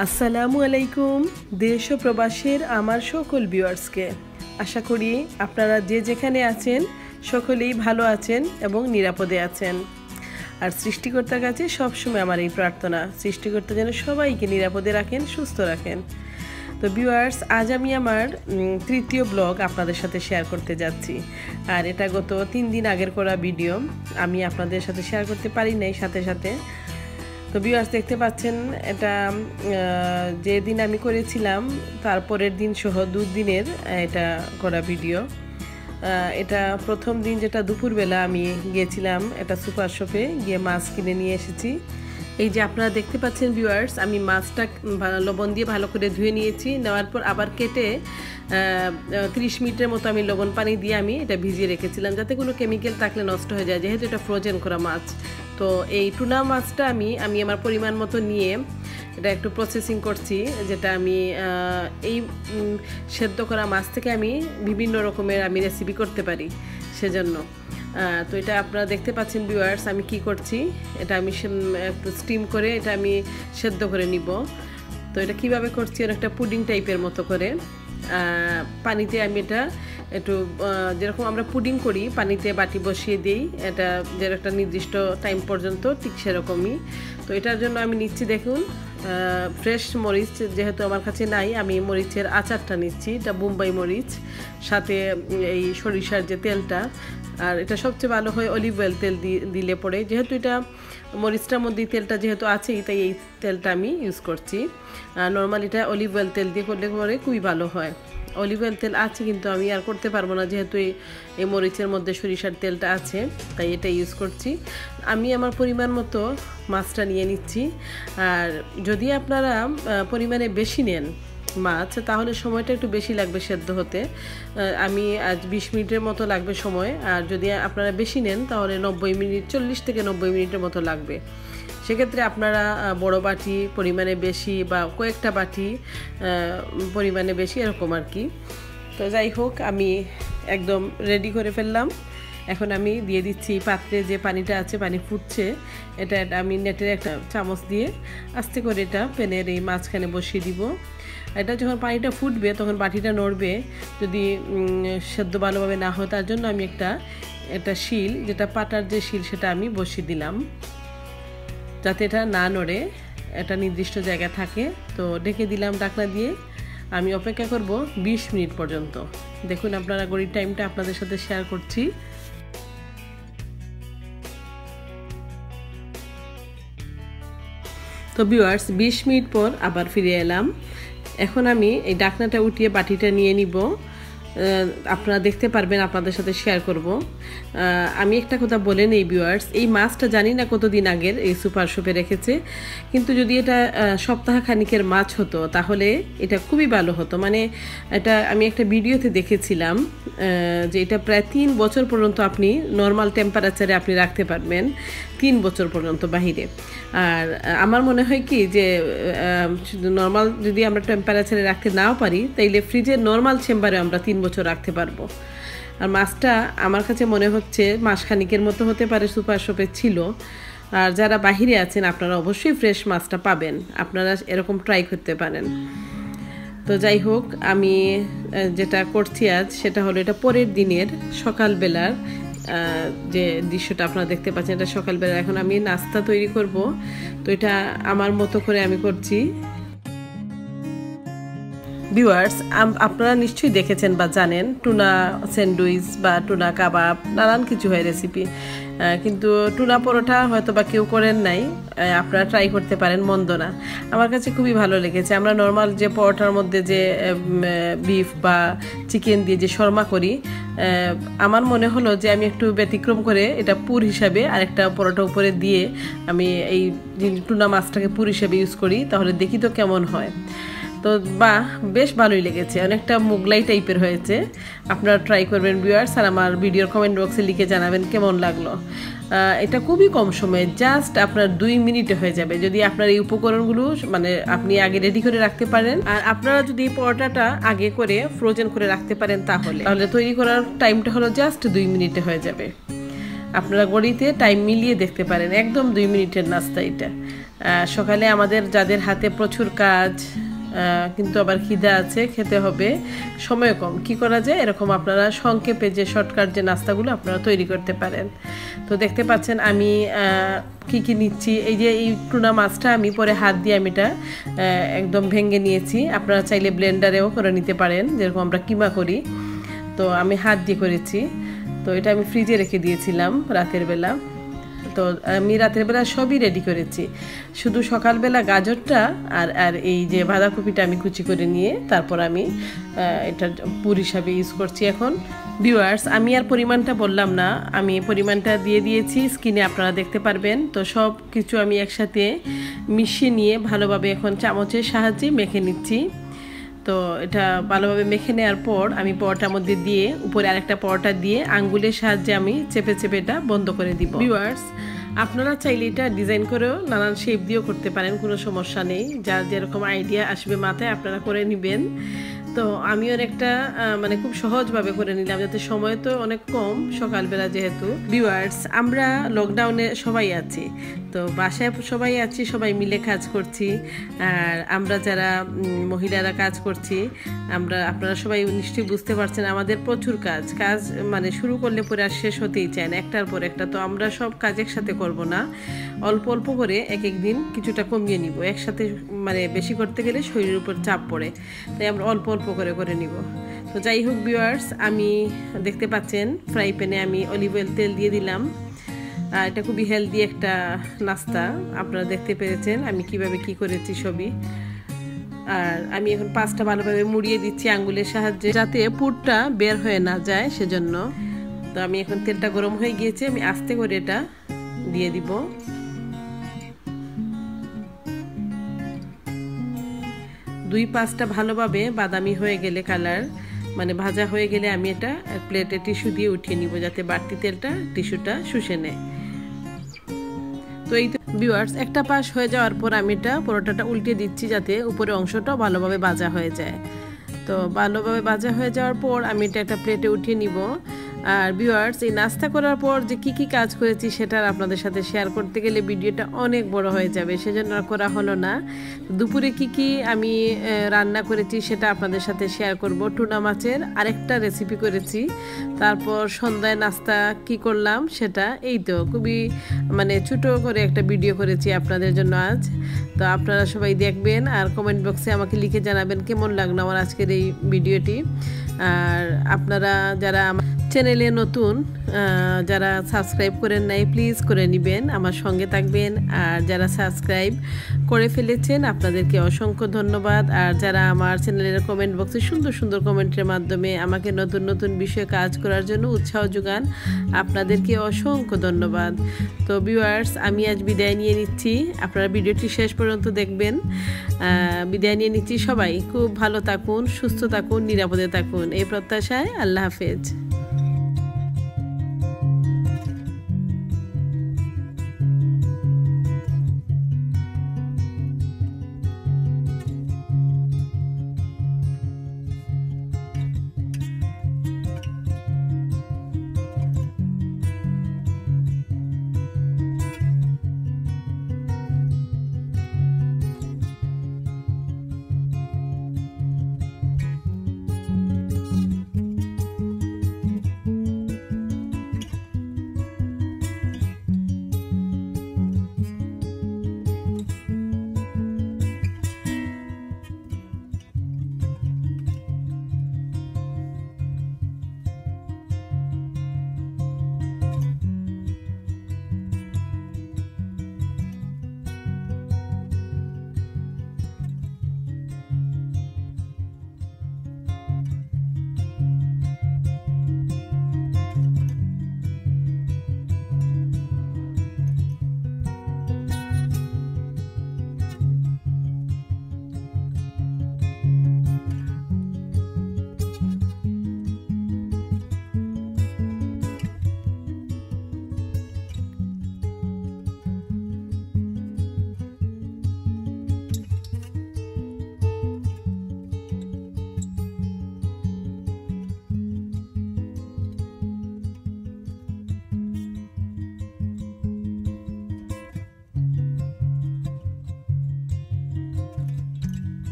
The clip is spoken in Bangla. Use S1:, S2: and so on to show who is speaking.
S1: আসসালামু আলাইকুম, দেশ ও প্রবাসের আমার সকল ভিউয়ার্সকে। আশা করি আপনারা যে যেখানে আছেন, সকলেই ভালো আছেন এবং নিরাপদে আছেন। আর সৃষ্টিকর্তার কাছে সবসময় আমার এই প্রার্থনা, সৃষ্টিকর্তা যেন সবাইকে নিরাপদে রাখেন, সুস্থ রাখেন। তো ভিউয়ার্স, আজ আমি আমার তৃতীয় ব্লগ আপনাদের সাথে শেয়ার করতে যাচ্ছি। আর এটা গত তিন দিন আগের করা ভিডিও, আমি আপনাদের সাথে শেয়ার করতে পারি নাই, সাথে সাথে। তো ভিউয়ার্স দেখতে পাচ্ছেন এটা যেদিন আমি করেছিলাম, তারপরের দিন সহ দুদিনের এটা করা ভিডিও এটা প্রথম দিন যেটা দুপুরবেলা আমি গিয়েছিলাম এটা সুপার শপে, গিয়ে মাছ কিনে নিয়ে এসেছি। এই যে আপনারা দেখতে পাচ্ছেন ভিউয়ার্স আমি মাছটা লবণ দিয়ে ভালো করে ধুয়ে নিয়েছি। নেওয়ার পর আবার কেটে ত্রিশ মিনিটের মতো আমি লবণ পানি দিয়ে আমি এটা ভিজিয়ে রেখেছিলাম, যাতে কোনো কেমিক্যাল থাকলে নষ্ট হয়ে যায়, যেহেতু এটা ফ্রোজেন করা মাছ। তো এই টুনা মাছটা আমি আমি আমার পরিমাণ মতো নিয়ে এটা একটু প্রসেসিং করছি, যেটা আমি এই সেদ্ধ করা মাছ থেকে আমি বিভিন্ন রকমের আমি রেসিপি করতে পারি সেজন্য। তো এটা আপনারা দেখতে পাচ্ছেন ভিউয়ার্স আমি কি করছি, এটা আমি একটু স্টিম করে এটা আমি সেদ্ধ করে নিব। তো এটা কীভাবে করছি একটা পুডিং টাইপের মতো করে। পানিতে আমি এটা একটু যেরকম আমরা পুডিং করি, পানিতে বাটি বসিয়ে দিই, এটা যে একটা নির্দিষ্ট টাইম পর্যন্ত ঠিক সেরকমই। তো এটার জন্য আমি নিচ্ছি দেখুন ফ্রেশ মরিচ যেহেতু আমার কাছে নাই, আমি মরিচের আচারটা নিচ্ছি, এটা বোম্বাই মরিচ, সাথে এই সরিষার যে তেলটা আর এটা সবচেয়ে ভালো হয় অলিভ অয়েল তেল দিলে পরে। যেহেতু এটা মরিচটার মধ্যে তেলটা যেহেতু আছেই, তাই এই তেলটা আমি ইউজ করছি। আর নর্মাল এটা অলিভ অয়েল তেল দিয়ে করলে পরে খুবই ভালো হয়। অলিভ অয়েল তেল আছে কিন্তু আমি আর করতে পারব না, যেহেতু এই মরিচের মধ্যে সরিষার তেলটা আছে, তাই এটা ইউজ করছি। আমি আমার পরিমাণ মতো মাছটা নিয়ে নিচ্ছি। আর যদি আপনারা পরিমাণে বেশি নেন মাছ, তাহলে সময়টা একটু বেশি লাগবে সেদ্ধ হতে। আমি আজ বিশ মিনিটের মতো লাগবে সময়, আর যদি আপনারা বেশি নেন, তাহলে নব্বই মিনিট, চল্লিশ থেকে নব্বই মিনিটের মতো লাগবে। সেক্ষেত্রে আপনারা বড় বাটি পরিমাণে বেশি বা কয়েকটা বাটি পরিমাণে বেশি, এরকম আর কি। তো যাই হোক, আমি একদম রেডি করে ফেললাম। এখন আমি দিয়ে দিচ্ছি পাত্রে যে পানিটা আছে, পানি ফুটছে এটা এটা আমি নেটের একটা চামচ দিয়ে আস্তে করে এটা প্যানের এই মাঝখানে বসিয়ে দিব। এটা যখন পানিটা ফুটবে, তখন বাটিটা নড়বে। যদি সেদ্ধ ভালোভাবে না হয়, তার জন্য আমি একটা একটা শিল, যেটা পাটার যে শিল, সেটা আমি বসিয়ে দিলাম। যাতে এটা না নড়ে, একটা নির্দিষ্ট জায়গা থাকে। তো ডেকে দিলাম ডাকনা দিয়ে। আমি অপেক্ষা করব ২০ মিনিট পর্যন্ত। দেখুন আপনারা গড়ির টাইমটা আপনাদের সাথে শেয়ার করছি। তো ভিউয়ার্স বিশ মিনিট পর আবার ফিরে এলাম। এখন আমি এই ডাকনাটা উঠিয়ে বাটিটা নিয়ে নিব। আপনারা দেখতে পারবেন, আপনাদের সাথে শেয়ার করব। আমি একটা কথা বলে নেই ভিউয়ার্স এই মাছটা জানি না কতদিন আগের এই সুপার শপে রেখেছে। কিন্তু যদি এটা সপ্তাহ খানিকের মাছ হতো, তাহলে এটা খুবই ভালো হতো। মানে এটা আমি একটা ভিডিওতে দেখেছিলাম যে এটা প্রায় তিন বছর পর্যন্ত আপনি নর্মাল টেম্পারেচারে আপনি রাখতে পারবেন, তিন বছর পর্যন্ত বাহিরে। আর আমার মনে হয় কি যে নর্মাল যদি আমরা টেম্পারেচারে রাখতে নাও পারি, তাইলে ফ্রিজের নর্মাল চেম্বারে আমরা তিন বছর রাখতে পারব। আর মাছটা আমার কাছে মনে হচ্ছে মাসখানিকের মতো হতে পারে সুপার শপে ছিল। আর যারা বাহিরে আছেন, আপনারা অবশ্যই ফ্রেশ মাছটা পাবেন। আপনারা এরকম ট্রাই করতে পারেন। তো যাই হোক, আমি যেটা করছি আজ, সেটা হলো এটা পরের দিনের সকালবেলার যে দৃশ্যটা আপনারা দেখতে পাচ্ছেন, এটা সকালবেলা এখন আমি নাস্তা তৈরি করব। তো এটা আমার মতো করে আমি করছি। ভিউয়ার্স আপনারা নিশ্চয়ই দেখেছেন বা জানেন, টুনা স্যান্ডউইচ বা টুনা কাবাব, নানান কিছু হয় রেসিপি কিন্তু টুনা পরোটা হয়তো বা কেউ করেন নাই আপনারা ট্রাই করতে পারেন, মন্দ না। আমার কাছে খুবই ভালো লেগেছে। আমরা নর্মাল যে পরোটার মধ্যে যে বিফ বা চিকেন দিয়ে যে শর্মা করি আমার মনে হলো যে আমি একটু ব্যতিক্রম করে এটা পুর হিসাবে আরেকটা পরোটা উপরে দিয়ে আমি এই টুনা মাছটাকে পুর হিসাবে ইউজ করি, তাহলে দেখি তো কেমন হয়। তো বাহ, বেশ ভালোই লেগেছে। অনেকটা মুগলাই টাইপের হয়েছে। আপনারা ট্রাই করবেন ভিউয়ার্স আর আমার ভিডিওর কমেন্ট বক্সে লিখে জানাবেন কেমন লাগল। এটা খুবই কম সময়ে জাস্ট আপনার দুই মিনিটে হয়ে যাবে। যদি আপনার এই উপকরণগুলো মানে আপনি আগে রেডি করে রাখতে পারেন, আর আপনারা যদি পরোটাটা আগে করে ফ্রোজেন করে রাখতে পারেন তাহলে। তাহলে তৈরি করার টাইমটা হলো জাস্ট দুই মিনিটে হয়ে যাবে। আপনারা গড়িতে টাইম মিলিয়ে দেখতে পারেন, একদম দুই মিনিটের নাস্তা এটা। সকালে আমাদের যাদের হাতে প্রচুর কাজ কিন্তু আবার খিদে আছে, খেতে হবে। সময় কম। কি করা যায়? এরকম আপনারা সংক্ষেপে যে শর্টকাট যে নাস্তাগুলো আপনারা তৈরি করতে পারেন। তো দেখতে পাচ্ছেন আমি কি কি নিচ্ছি। এই যে এই টুনা মাছটা আমি পরে হাত দিয়ে আমি এটা একদম ভেঙে নিয়েছি। আপনারা চাইলে ব্লেন্ডারেও করে নিতে পারেন, যেরকম আমরা কিমা করি। তো আমি হাত দিয়ে করেছি। তো এটা আমি ফ্রিজে রেখে দিয়েছিলাম রাতের বেলা। তো আমি রাতের বেলা সবই রেডি করেছি। শুধু সকালবেলা গাজরটা আর আর এই যে বাঁধাকপিটা আমি কুচি করে নিয়ে তারপর আমি এটা পুর হিসাবে ইউজ করছি এখন। ভিউয়ার্স আমি আর পরিমাণটা বললাম না। আমি পরিমাণটা দিয়ে দিয়েছি স্কিনে আপনারা দেখতে পারবেন। তো সব কিছু আমি একসাথে মিশিয়ে নিয়ে ভালোভাবে এখন চামচের সাহায্যে মেখে নিচ্ছি। তো এটা ভালোভাবে মেখে নেওয়ার পর আমি পরোটার মধ্যে দিয়ে, উপরে আরেকটা পরোটা দিয়ে আঙ্গুলের সাহায্যে আমি চেপে চেপে এটা বন্ধ করে দিব। ভিউয়ার্স আপনারা চাইলে এটা ডিজাইন করেও নানান শেপ দিয়েও করতে পারেন, কোনো সমস্যা নেই। যার যেরকম আইডিয়া আসবে মাথায়, আপনারা করে নেবেন। তো আমি অনেকটা মানে খুব সহজভাবে করে নিলাম, যাতে সময় তো অনেক কম সকালবেলা যেহেতু। ভিউয়ার্স আমরা লকডাউনে সবাই আছি, তো বাসায় সবাই আছি, সবাই মিলে কাজ করছি, আর আমরা যারা মহিলারা কাজ করছি, আমরা, আপনারা সবাই নিশ্চয়ই বুঝতে পারছেন আমাদের প্রচুর কাজ। কাজ মানে শুরু করলে পরে আর শেষ হতেই চায় না, একটার পর একটা, তো আমরা সব কাজ একসাথে করব না। অল্প অল্প করে এক এক দিন কিছুটা কমিয়ে নিব, একসাথে মানে বেশি করতে গেলে শরীরের উপর চাপ পড়ে, তাই আমরা অল্প অল্প করে করে নিব। তো যাই হোক ভিউয়ার্স আমি দেখতে পাচ্ছেন ফ্রাই প্যানে আমি অলিভ অয়েল তেল দিয়ে দিলাম। আর এটা খুবই হেলদি একটা নাস্তা, আপনারা দেখতে পেরেছেন আমি কীভাবে কি করেছি সবই আর আমি এখন পাঁচটা ভালোভাবে মুড়িয়ে দিচ্ছি আঙ্গুলের সাহায্যে, যাতে পুরটা বের হয়ে না যায় সেজন্য। তো আমি এখন তেলটা গরম হয়ে গিয়েছে, আমি আস্তে করে এটা দিয়ে দিব। দুই পাঁচটা ভালোভাবে বাদামি হয়ে গেলে কালার মানে ভাজা হয়ে গেলে আমি এটা প্লেটে টিস্যু দিয়ে উঠিয়ে নিব যাতে বাড়তি তেলটা টিস্যুটা শুষে নেয়। তো এই ভিউয়ার্স একটা পাশ হয়ে যাওয়ার পর আমি এটা পরোটাটা উল্টে দিচ্ছি যাতে উপরে অংশটা ভালোভাবে ভাজা হয়ে যায়। তো ভালোভাবে ভাজা হয়ে যাওয়ার পর আমি এটা একটা প্লেটে উঠিয়ে নিব। আর ভিউয়ার্স এই নাস্তা করার পর যে কি কি কাজ করেছি সেটা আপনাদের সাথে শেয়ার করতে গেলে ভিডিওটা অনেক বড় হয়ে যাবে, সেজন্য আর করা হলো না। দুপুরে কি কি আমি রান্না করেছি সেটা আপনাদের সাথে শেয়ার করব। টুনা মাছের আরেকটা রেসিপি করেছি, তারপর সন্ধ্যায় নাস্তা কি করলাম সেটা, এই তো খুবই মানে ছোটো করে একটা ভিডিও করেছি আপনাদের জন্য আজ। তো আপনারা সবাই দেখবেন আর কমেন্ট বক্সে আমাকে লিখে জানাবেন কেমন লাগল আমার আজকের এই ভিডিওটি আর আপনারা যারা আমার চ্যানেলে নতুন যারা সাবস্ক্রাইব করেন নাই প্লিজ করে নেবেন, আমার সঙ্গে থাকবেন। আর যারা সাবস্ক্রাইব করে ফেলেছেন, আপনাদেরকে অসংখ্য ধন্যবাদ। আর যারা আমার চ্যানেলের কমেন্ট বক্সে সুন্দর সুন্দর কমেন্টের মাধ্যমে আমাকে নতুন নতুন বিষয়ে কাজ করার জন্য উৎসাহ যোগান, আপনাদেরকে অসংখ্য ধন্যবাদ। তো ভিউয়ার্স আমি আজ বিদায় নিয়ে নিচ্ছি। আপনারা ভিডিওটি শেষ পর্যন্ত দেখবেন। বিদায় নিয়ে নিচ্ছি সবাই। খুব ভালো থাকুন, সুস্থ থাকুন, নিরাপদে থাকুন। এই প্রত্যাশায় আল্লাহ হাফেজ।